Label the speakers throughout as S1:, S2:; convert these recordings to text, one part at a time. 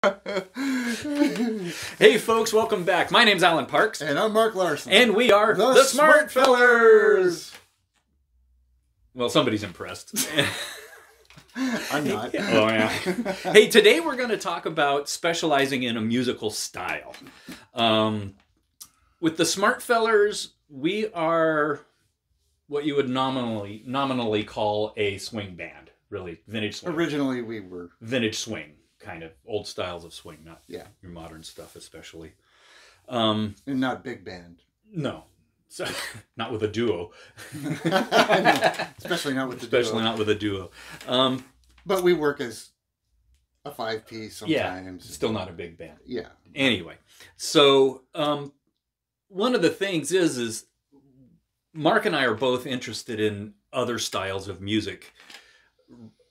S1: hey, folks, welcome back. My name's Alan Parks,
S2: And I'm Mark Larson.
S1: and we are the,
S2: The
S1: Smart,
S2: Smart
S1: Fellers. Well, somebody's impressed.
S2: I'm not.
S1: oh yeah. hey, today we're going to talk about specializing in a musical style. Um, with the Smart Fellers, we are what you would nominally nominally call a swing band. Really, vintage swing.
S2: Originally, we were.
S1: vintage swing, kind of old styles of swing, not
S2: Yeah.
S1: your modern stuff, especially. Um,
S2: And not big band.
S1: no, so, not with a duo,
S2: Especially not with the
S1: especially
S2: duo.
S1: not with a duo. Um,
S2: But we work as a five piece
S1: yeah,
S2: sometimes.
S1: still not a big band.
S2: Yeah.
S1: Anyway, so um, one of the things is is Mark and I are both interested in other styles of music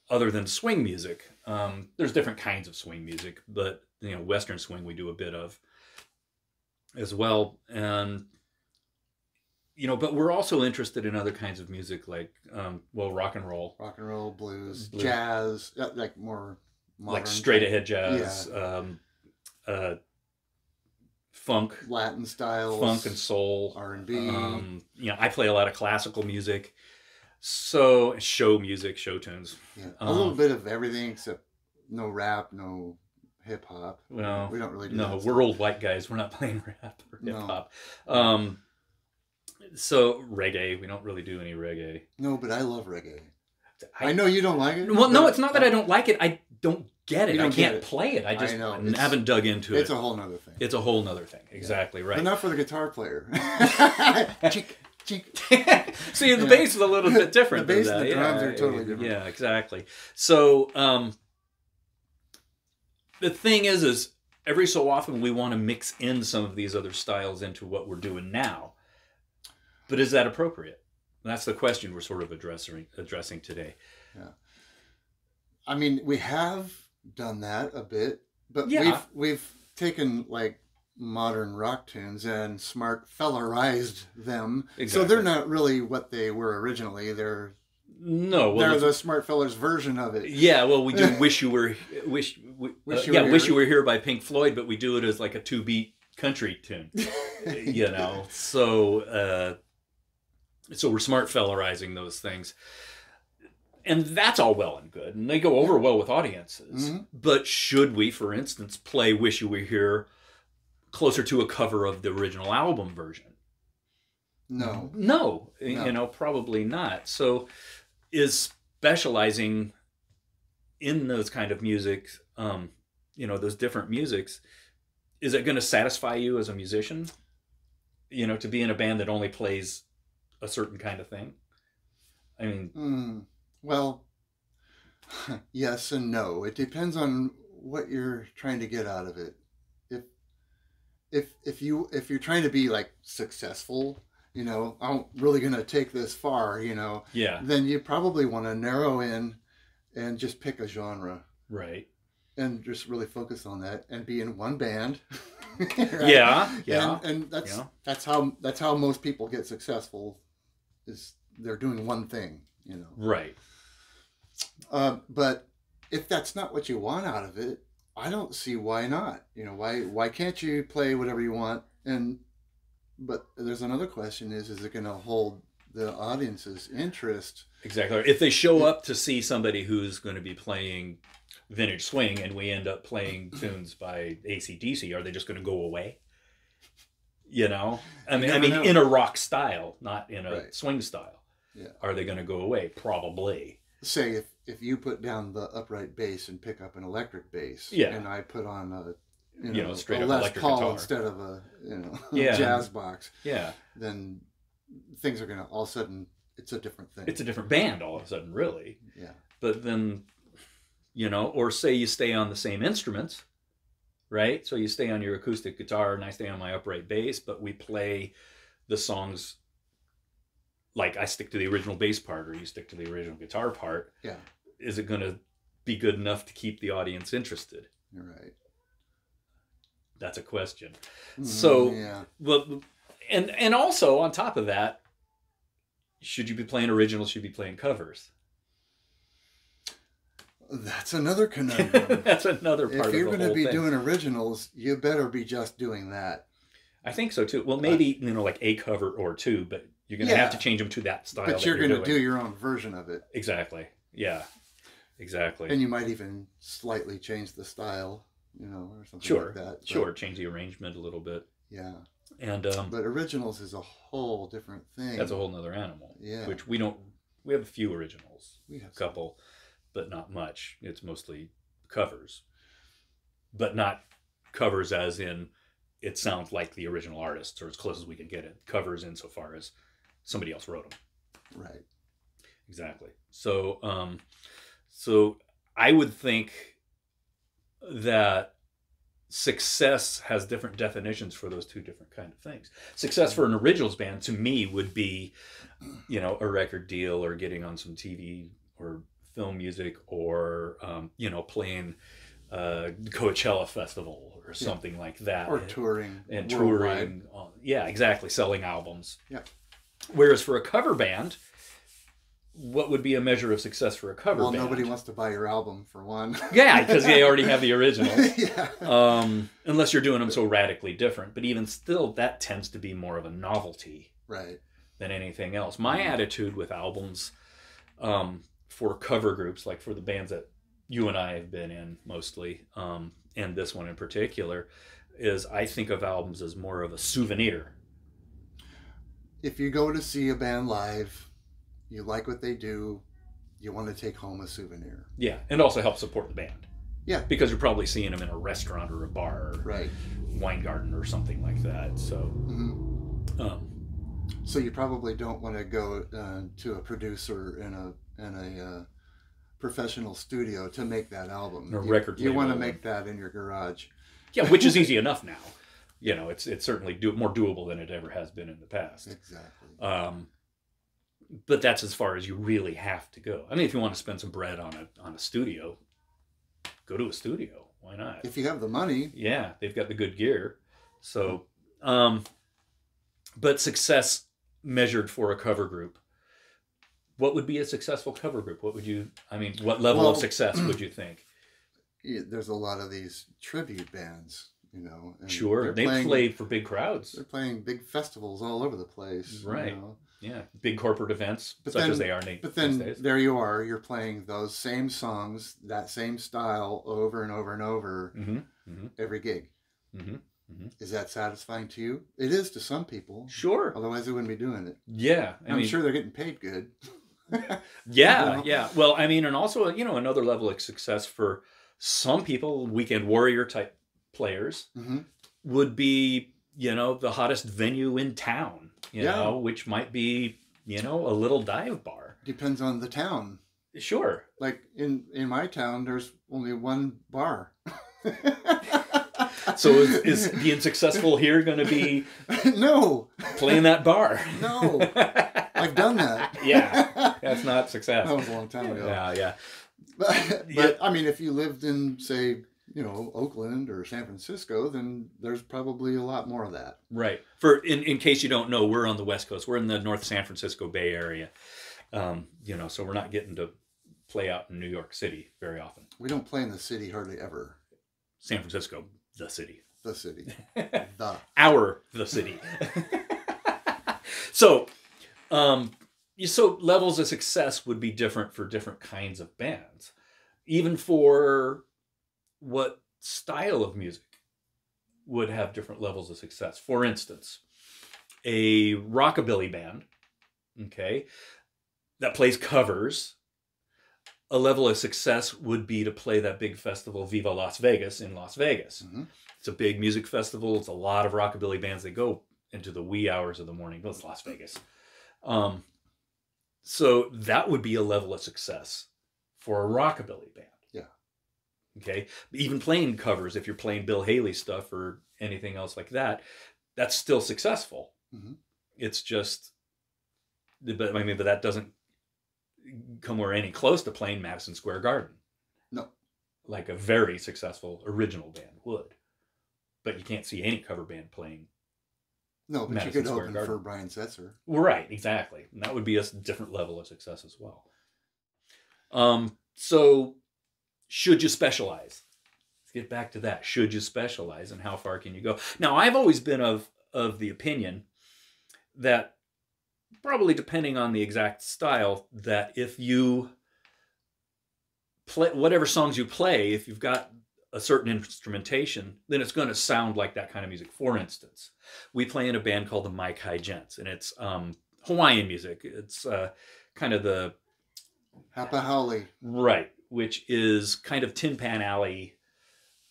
S1: other than swing music. Um, there's different kinds of swing music, but you know, Western swing we do a bit of as well, and you know, but we're also interested in other kinds of music like um, well, rock and roll,
S2: Rock and roll, blues,
S1: Blues.
S2: jazz, uh, like more modern.
S1: like straight ahead jazz, um, uh, funk,
S2: Latin styles.
S1: funk and soul.
S2: R&B.
S1: Um, you know, I play a lot of classical music, so show music, show tunes.
S2: yeah. A
S1: um,
S2: little bit of everything except no rap, no hip hop.
S1: Well,
S2: we don't really do
S1: No, we're old white guys. We're not playing rap or hip
S2: No.
S1: hop. Um, so reggae, we don't really do any reggae.
S2: No, but I love reggae.
S1: I,
S2: I, know you don't like it.
S1: Well, no, it's not that I don't like it. I don't get it. I can't
S2: it.
S1: play it. I
S2: I
S1: just
S2: know, it's-
S1: haven't dug into
S2: It's
S1: it.
S2: It's a whole nother thing.
S1: it's a whole nother thing. Exactly right.
S2: Enough for the guitar player.
S1: See, the
S2: Yeah.
S1: bass is a little bit different.
S2: The
S1: than
S2: bass and the drums
S1: yeah,
S2: are totally different.
S1: Yeah, exactly. So um, the thing is, is every so often we want to mix in some of these other styles into what we're doing now. But is that appropriate? That's the question we're sort of addressing addressing today. Yeah.
S2: I mean, we have done that a bit, but
S1: Yeah.
S2: we've we've taken like modern rock tunes and smart fellarized them. So they're not really what they were originally. They're
S1: No, well,
S2: they're the smart fellers version of it.
S1: yeah, well, we do "Wish You Were," wish, w-
S2: Wish
S1: uh,
S2: You
S1: yeah,
S2: Were
S1: "Wish
S2: Here.
S1: You Were Here" by Pink Floyd, but we do it as like a two beat country tune. you know so uh so we're smart fellarizing those things and that's all well and good and they go over well with audiences
S2: Mhm.
S1: but should we for instance play wish you were here closer to a cover of the original album version
S2: No.
S1: no,
S2: No.
S1: you know probably not so is specializing in those kind of music um you know those different musics is it going to satisfy you as a musician you know to be in a band that only plays a certain kind of thing i mean
S2: Mm, well, yes and no. It depends on what you're trying to get out of it. If if you if you're trying to be like successful, you know, I'm really gonna take this far, you know,
S1: yeah
S2: then you probably want to narrow in and just pick a genre
S1: right
S2: and just really focus on that and be in one band. right?
S1: yeah yeah
S2: And, and that's
S1: Yeah.
S2: that's how that's how most people get successful is they're doing one thing, you know.
S1: right
S2: Um, but if that's not what you want out of it, I don't see why not. You know, why why can't you play whatever you want? And but there's another question: is is it going to hold the audience's interest?
S1: exactly if they show up to see somebody who's going to be playing vintage swing and we end up playing tunes by acdc are they just going to go away you know i mean i mean
S2: know.
S1: in a rock style not in a
S2: Right.
S1: swing style
S2: Yeah.
S1: are they going to go away probably
S2: Say if if you put down the upright bass and pick up an electric bass,
S1: Yeah.
S2: and I put on a you know,
S1: You know, straight
S2: a
S1: up
S2: Les
S1: electric
S2: Paul
S1: guitar.
S2: instead of a you know
S1: Yeah.
S2: jazz box,
S1: yeah
S2: then things are going to all of a sudden it's a different thing.
S1: it's a different band all of a sudden really
S2: yeah.
S1: but then you know or say you stay on the same instruments right so you stay on your acoustic guitar and i stay on my upright bass but we play the songs like i stick to the original bass part or you stick to the original guitar part
S2: Yeah.
S1: Is it going to be good enough to keep the audience interested
S2: You're right.
S1: that's a question
S2: Mm,
S1: So-
S2: yeah.
S1: well and and also on top of that should you be playing originals should you be playing covers
S2: That's another conundrum.
S1: That's another part
S2: if you're going to be
S1: thing.
S2: doing originals, you better be just doing that.
S1: I think so too. Well, maybe you know, like a cover or two, but you're going to have to change them to that style.
S2: but
S1: that
S2: you're going to do your own version of it.
S1: exactly. Yeah, exactly.
S2: And you might even slightly change the style, you know, or something
S1: sure,
S2: like that. But,
S1: sure. Change the arrangement a little bit,
S2: Yeah.
S1: and um,
S2: But originals is a whole different thing.
S1: that's a whole nother animal.
S2: Yeah.
S1: Which we don't. We have a few originals,
S2: We have
S1: a couple, but not much. It's mostly covers, but not covers as in it sounds like the original artists or as close as we can get it. Covers insofar as somebody else wrote them.
S2: Right.
S1: Exactly. So, um, so I would think that success has different definitions for those two different kind of things. Success for an originals band to me would be, you know, a record deal or getting on some TV or film music or um, you know playing uh, Coachella festival or something like that
S2: Or touring.
S1: and
S2: worldwide.
S1: touring. On, yeah, exactly, selling albums.
S2: Yeah.
S1: Whereas for a cover band, what would be a measure of success for a cover
S2: Well,
S1: band?
S2: nobody wants to buy your album for one.
S1: Yeah, because they already have the original.
S2: yeah.
S1: Um, unless you're doing them so radically different, but even still, that tends to be more of a novelty
S2: Right.
S1: than anything else. My attitude with albums, um, for cover groups, like for the bands that you and I have been in mostly, um, and this one in particular, is I think of albums as more of a souvenir.
S2: If you go to see a band live, you like what they do, you want to take home a souvenir.
S1: Yeah, and also help support the band.
S2: Yeah.
S1: Because you're probably seeing them in a restaurant or a bar or
S2: Right.
S1: wine garden or something like that. So,
S2: hmm
S1: um,
S2: So you probably don't want to go uh, to a producer in a in a uh, professional studio to make that album.
S1: A
S2: you,
S1: record
S2: You want to make that in your garage.
S1: yeah, which is easy enough now. You know, it's it's certainly do, more doable than it ever has been in the past.
S2: Exactly.
S1: Um, but that's as far as you really have to go. I mean, if you want to spend some bread on a on a studio, go to a studio. Why not?
S2: If you have the money,
S1: Yeah, they've got the good gear. So, um, but success measured for a cover group. What would be a successful cover group? What would you? I mean, what level of success would you think?
S2: yeah, there's a lot of these tribute bands, you know. and
S1: Sure,
S2: they're playing-
S1: play for big crowds.
S2: They're playing big festivals all over the place. you
S1: Right.
S2: know.
S1: Yeah, big corporate events,
S2: But
S1: such
S2: then-
S1: as they are na-
S2: But then there you are. You're playing those same songs, that same style, over and over and over
S1: hmm hmm
S2: every gig.
S1: hmm
S2: Is that satisfying to you? It is to some people.
S1: Sure.
S2: Otherwise, they wouldn't be doing it.
S1: Yeah, I
S2: I'm
S1: mean,
S2: sure they're getting paid good.
S1: Yeah,
S2: know?
S1: yeah. Well, I mean, and also, you know, another level of success for some people, weekend warrior type players,
S2: hmm
S1: would be, you know, the hottest venue in town, you
S2: Yeah.
S1: know, which might be, you know, a little dive bar.
S2: Depends on the town.
S1: Sure.
S2: Like in in my town, there's only one bar.
S1: So is, is being successful here going to be
S2: no,
S1: playing that bar?
S2: no, I've done that.
S1: Yeah. That's not success.
S2: that was a long time ago.
S1: Yeah, yeah.
S2: But,
S1: Yeah.
S2: but I mean, if you lived in, say, you know, Oakland or San Francisco, then there's probably a lot more of that.
S1: Right. For in, in case you don't know, we're on the West Coast. We're in the North San Francisco Bay Area. Um, you know, so we're not getting to play out in New York City very often.
S2: We don't play in the city hardly ever.
S1: San Francisco, the city.
S2: The city, the
S1: Our the city. so, um, so levels of success would be different for different kinds of bands, even for what style of music would have different levels of success. For instance, a rockabilly band, okay, that plays covers. A level of success would be to play that big festival, Viva Las Vegas, in Las Vegas.
S2: Mhm.
S1: It's a big music festival. It's a lot of rockabilly bands. They go into the wee hours of the morning. Well, it's Las Vegas. Um, so that would be a level of success for a rockabilly band.
S2: Yeah.
S1: Okay. Even playing covers, if you're playing Bill Haley stuff or anything else like that, that's still successful.
S2: Mhm.
S1: It's just, but I mean, but that doesn't come where any close to playing Madison Square Garden.
S2: No.
S1: Like a very successful original band would. But you can't see any cover band playing.
S2: no, but
S1: Madison
S2: you could
S1: Square
S2: open
S1: Garden.
S2: for Brian Setzer.
S1: Right, exactly. And that would be a different level of success as well. Um, so should you specialize? Let's get back to that. Should you specialize and how far can you go? Now, I've always been of of the opinion that probably depending on the exact style that if you play whatever songs you play if you've got a certain instrumentation then it's going to sound like that kind of music for instance we play in a band called the Maikai Gents and it's um, hawaiian music it's uh, kind of the
S2: Hapa Haole.
S1: right which is kind of tin pan alley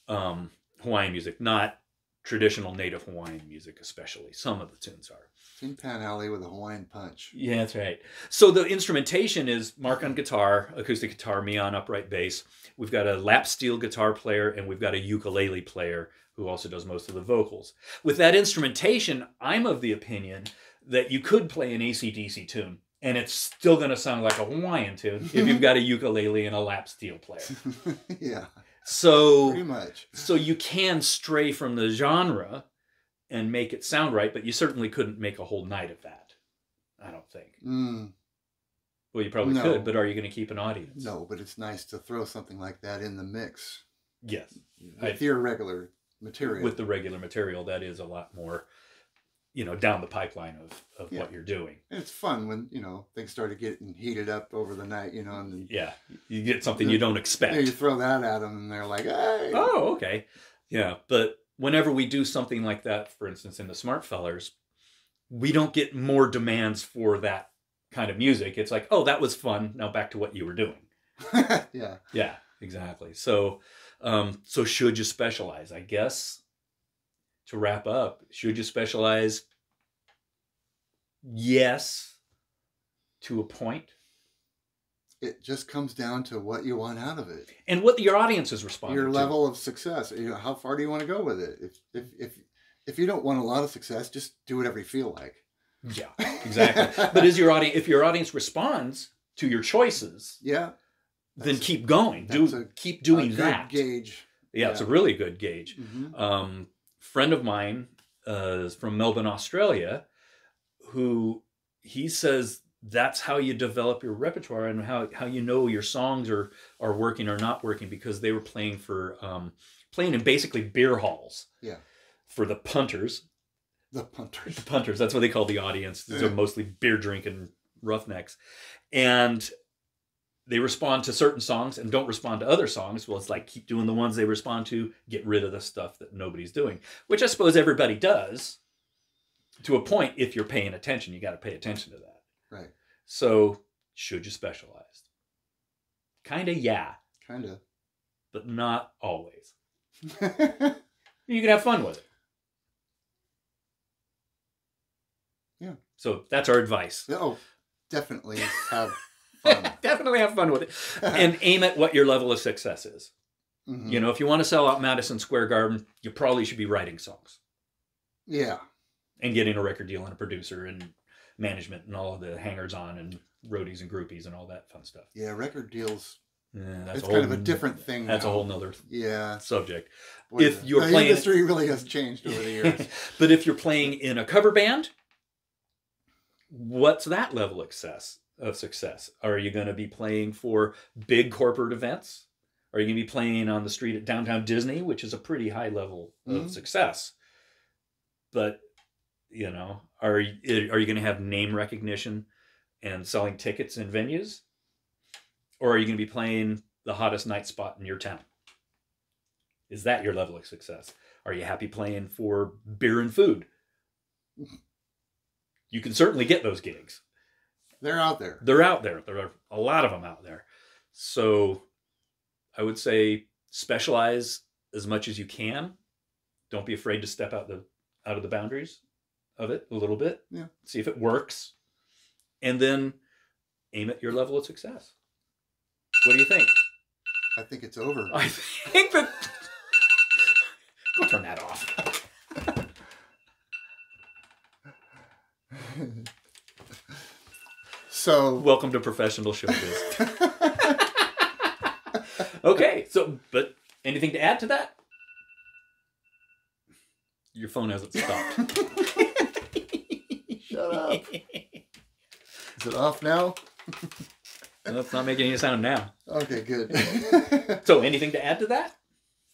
S1: um, hawaiian music not traditional native hawaiian music especially some of the tunes are
S2: Tin Pan Alley with a Hawaiian punch.
S1: yeah, that's right. So the instrumentation is Mark on guitar, acoustic guitar, me on upright bass. We've got a lap steel guitar player, and we've got a ukulele player who also does most of the vocals. With that instrumentation, I'm of the opinion that you could play an ACDC tune, and it's still going to sound like a Hawaiian tune if you've got a ukulele and a lap steel player.
S2: yeah,
S1: So
S2: pretty much.
S1: so you can stray from the genre and make it sound right, but you certainly couldn't make a whole night of that. I don't think.
S2: Mm,
S1: Well, you probably
S2: No.
S1: could, but are you going to keep an audience?
S2: no, but it's nice to throw something like that in the mix
S1: Yes.
S2: with your regular material.
S1: With the regular material, that is a lot more, you know, down the pipeline of, of
S2: Yeah.
S1: what you're doing.
S2: And it's fun when you know things started getting heated up over the night, you know, and then
S1: Yeah. You get something you don't expect.
S2: you throw that at them, and they're like, "Hey,
S1: Oh, okay. Yeah. But whenever we do something like that, for instance, in the Smart Fellers, we don't get more demands for that kind of music. It's like, oh, that was fun. Now back to what you were doing.
S2: yeah,
S1: Yeah, exactly. So, um, so should you specialize? I guess to wrap up, should you specialize? Yes, to a point,
S2: it just comes down to what you want out of it,
S1: and what your audience is responding.
S2: your
S1: to.
S2: level of success. You know, how far do you want to go with it? If if if if you don't want a lot of success, just do whatever you feel like.
S1: Yeah, exactly. but is your audience if your audience responds to your choices,
S2: yeah,
S1: then keep going. Do
S2: a-
S1: keep doing that.
S2: gauge.
S1: Yeah, it's a really good gauge.
S2: hmm
S1: um, friend of mine uh, from Melbourne, Australia, who he says that's how you develop your repertoire and how, how you know your songs are are working or not working because they were playing for um, playing in basically beer halls.
S2: Yeah.
S1: For the punters,
S2: The punters.
S1: the punters. That's what they call the audience. These are mostly beer drinking roughnecks, and they respond to certain songs and don't respond to other songs. Well, it's like keep doing the ones they respond to, get rid of the stuff that nobody's doing, which I suppose everybody does. To a point, if you're paying attention, you got to pay attention to that.
S2: Right.
S1: So, should you specialize? Kind of, yeah,
S2: Kind of.
S1: but not always. You can have fun with it.
S2: Yeah.
S1: So that's our advice.
S2: oh, definitely have.
S1: Definitely have fun with it. and aim at what your level of success is.
S2: Mhm.
S1: You know, if you want to sell out Madison Square Garden, you probably should be writing songs
S2: Yeah.
S1: and getting a record deal and a producer and management and all of the hangers on and roadies and groupies and all that fun stuff.
S2: Yeah. Record deals.
S1: Yeah, that's
S2: It's kind of a different thing.
S1: That's a whole nother
S2: Yeah.
S1: subject.
S2: Boy,
S1: If you're
S2: the
S1: playing-
S2: industry really has changed over the years.
S1: but if you're playing in a cover band, what's that level of success? Of success? Are you going to be playing for big corporate events? Are you going to be playing on the street at downtown Disney, which is a pretty high level of
S2: Mhm.
S1: success? But you know, are are you going to have name recognition and selling tickets in venues, or are you going to be playing the hottest night spot in your town? Is that your level of success? Are you happy playing for beer and food? You can certainly get those gigs.
S2: They're out there.
S1: They're out there. There are a lot of them out there. So I would say specialize as much as you can. Don't be afraid to step out the out of the boundaries of it a little bit.
S2: Yeah.
S1: See if it works. And then aim at your level of success. What do you think?
S2: I think it's over.
S1: I think that Go turn that off.
S2: so
S1: Welcome to professional showbiz. okay, so but anything to add to that? Your phone hasn't stopped.
S2: Shut up. Is it off now?
S1: Well, it's not making any sound now.
S2: Okay, good.
S1: So, anything to add to that?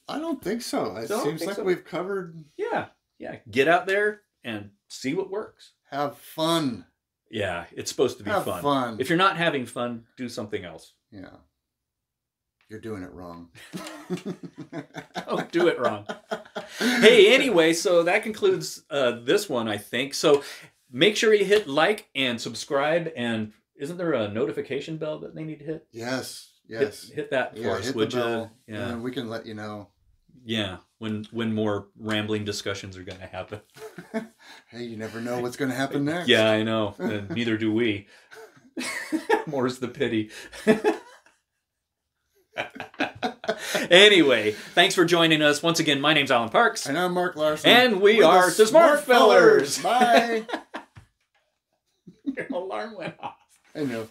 S2: I don't think so. It
S1: Don't
S2: seems like
S1: so?
S2: we've covered
S1: Yeah, yeah. Get out there and see what works.
S2: have fun.
S1: Yeah, it's supposed to be
S2: Have
S1: fun.
S2: fun.
S1: If you're not having fun, do something else.
S2: yeah. You're doing it wrong.
S1: Oh, do it wrong. hey, anyway, so that concludes uh, this one, I think. So make sure you hit like and subscribe. And isn't there a notification bell that they need to hit?
S2: Yes. Yes.
S1: Hit, that for
S2: yeah,
S1: us,
S2: hit the
S1: would you?
S2: bell,
S1: Yeah.
S2: and we can let you know.
S1: Yeah. When when more rambling discussions are going to happen.
S2: Hey, you never know what's going to happen next.
S1: Yeah, I know. And neither do we. More's the pity. anyway, thanks for joining us. Once again, my name's Alan Parks.
S2: And I'm Mark Larson.
S1: And we
S2: We're
S1: are the Smart Fellers.
S2: Bye.
S1: Your alarm went off.
S2: I know.